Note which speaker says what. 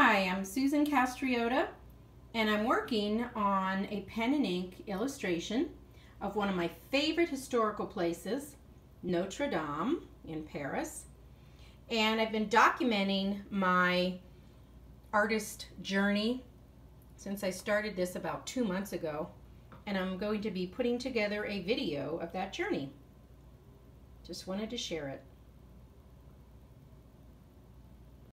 Speaker 1: Hi, I'm Susan Castriota and I'm working on a pen and ink illustration of one of my favorite historical places, Notre Dame in Paris. And I've been documenting my artist journey since I started this about two months ago. And I'm going to be putting together a video of that journey. Just wanted to share it.